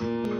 Música